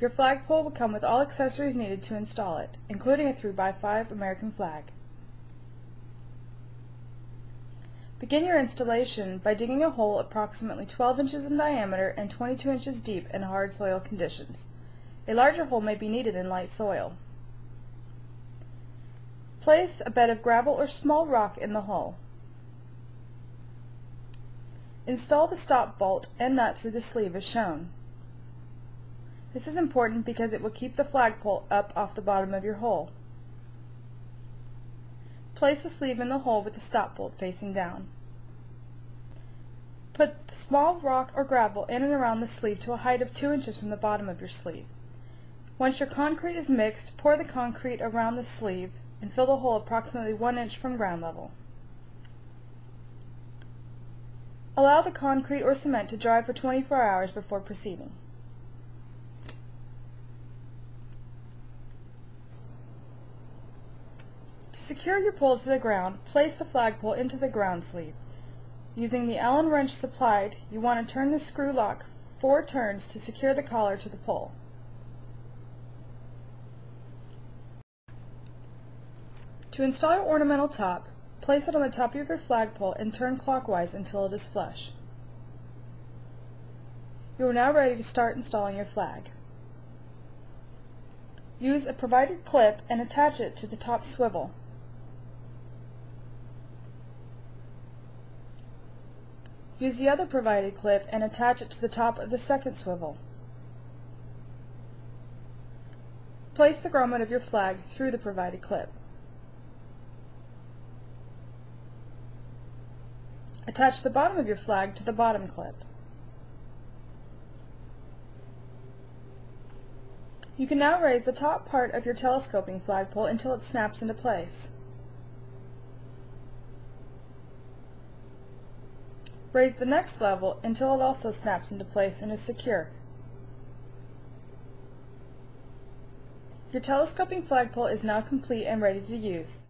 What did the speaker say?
Your flagpole will come with all accessories needed to install it, including a 3x5 American flag. Begin your installation by digging a hole approximately 12 inches in diameter and 22 inches deep in hard soil conditions. A larger hole may be needed in light soil. Place a bed of gravel or small rock in the hole. Install the stop bolt and nut through the sleeve as shown. This is important because it will keep the flagpole up off the bottom of your hole. Place the sleeve in the hole with the stop bolt facing down. Put the small rock or gravel in and around the sleeve to a height of 2 inches from the bottom of your sleeve. Once your concrete is mixed, pour the concrete around the sleeve and fill the hole approximately 1 inch from ground level. Allow the concrete or cement to dry for 24 hours before proceeding. Secure your pole to the ground, place the flagpole into the ground sleeve. Using the Allen wrench supplied, you want to turn the screw lock four turns to secure the collar to the pole. To install your ornamental top, place it on the top of your flagpole and turn clockwise until it is flush. You are now ready to start installing your flag. Use a provided clip and attach it to the top swivel. Use the other provided clip and attach it to the top of the second swivel. Place the grommet of your flag through the provided clip. Attach the bottom of your flag to the bottom clip. You can now raise the top part of your telescoping flagpole until it snaps into place. Raise the next level until it also snaps into place and is secure. Your telescoping flagpole is now complete and ready to use.